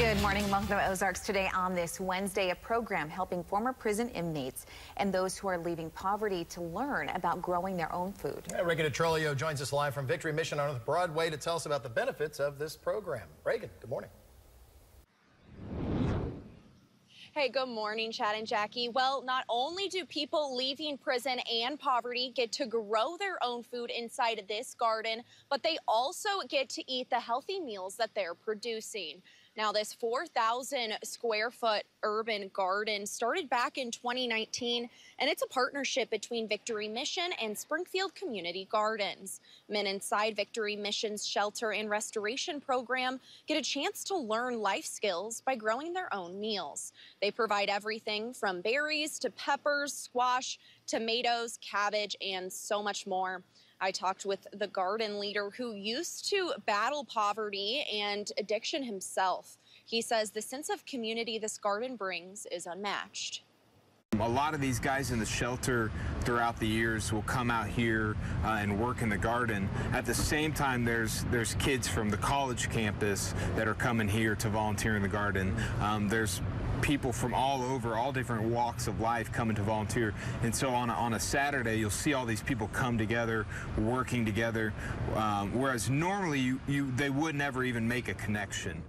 Good morning. Welcome to Ozarks today on this Wednesday, a program helping former prison inmates and those who are leaving poverty to learn about growing their own food. Yeah, Reagan Detrolio joins us live from Victory Mission on Broadway to tell us about the benefits of this program. Reagan, good morning. Hey, good morning, Chad and Jackie. Well, not only do people leaving prison and poverty get to grow their own food inside of this garden, but they also get to eat the healthy meals that they're producing. Now, this 4,000 square foot urban garden started back in 2019, and it's a partnership between Victory Mission and Springfield Community Gardens. Men inside Victory Mission's shelter and restoration program get a chance to learn life skills by growing their own meals. They provide everything from berries to peppers, squash, tomatoes, cabbage, and so much more. I talked with the garden leader who used to battle poverty and addiction himself. He says the sense of community this garden brings is unmatched. A lot of these guys in the shelter throughout the years will come out here uh, and work in the garden. At the same time, there's there's kids from the college campus that are coming here to volunteer in the garden. Um, there's people from all over, all different walks of life coming to volunteer. And so on a, on a Saturday, you'll see all these people come together, working together, um, whereas normally you, you, they would never even make a connection.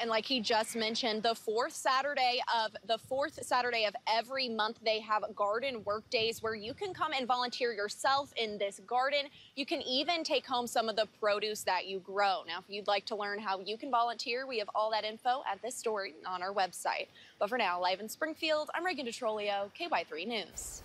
And like he just mentioned, the fourth Saturday of the fourth Saturday of every month, they have garden work days where you can come and volunteer yourself in this garden. You can even take home some of the produce that you grow. Now, if you'd like to learn how you can volunteer, we have all that info at this story on our website. But for now, live in Springfield, I'm Reagan Detrolio, KY3 News.